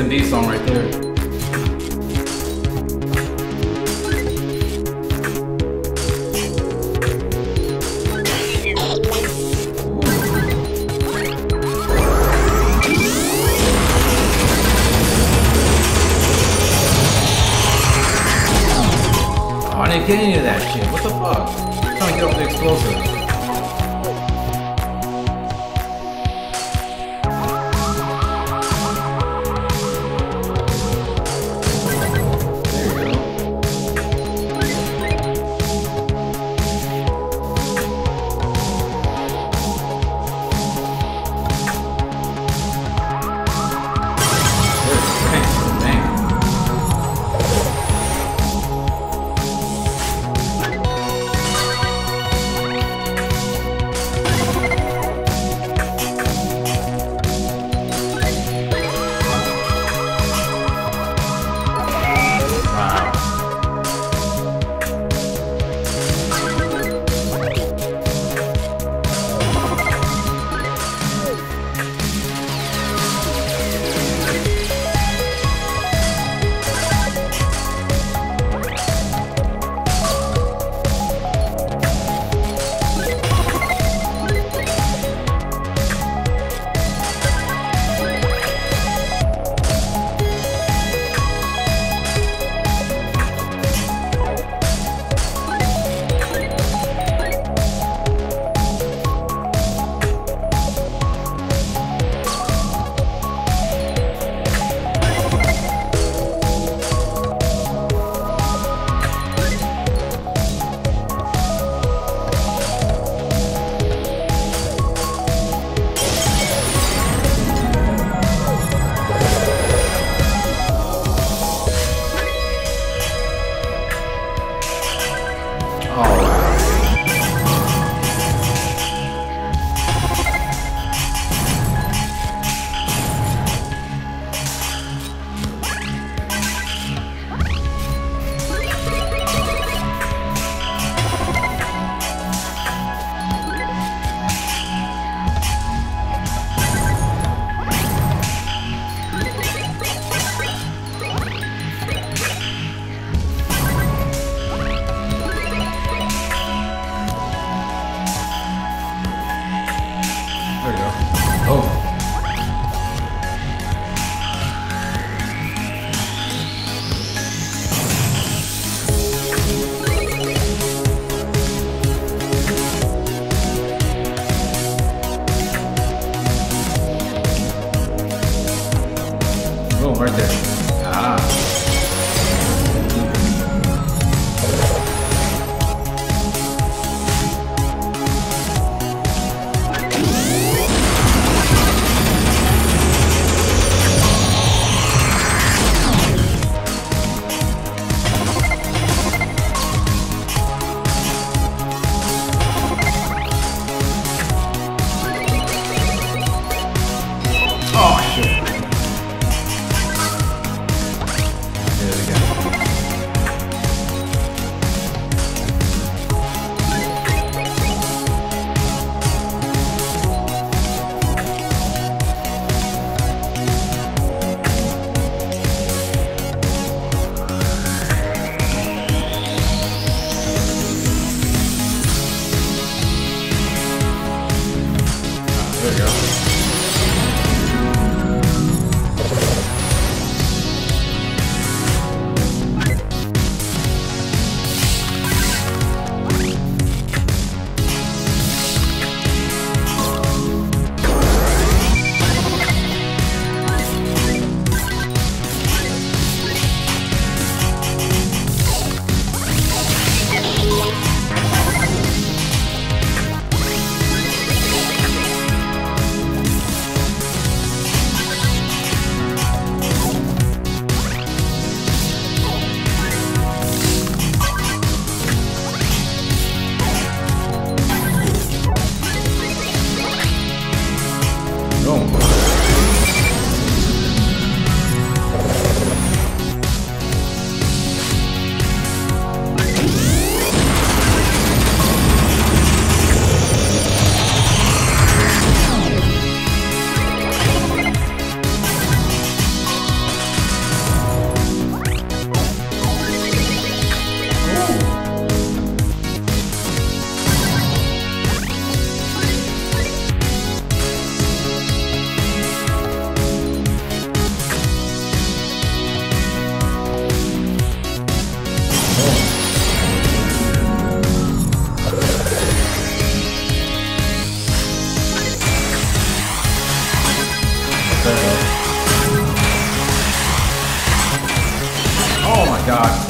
SMB song right there. Oh, I didn't get any of that shit. What the fuck? I'm trying to get off the explosive. Oh my god.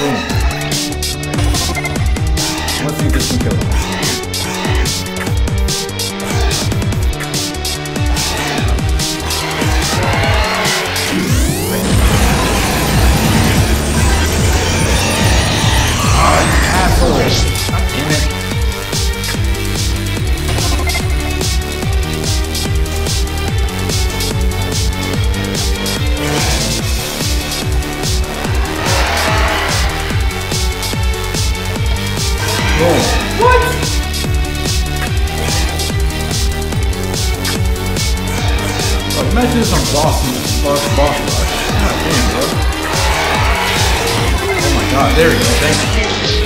응. do some boss boss boss. God damn, bro. Oh my god, there he go, thank you.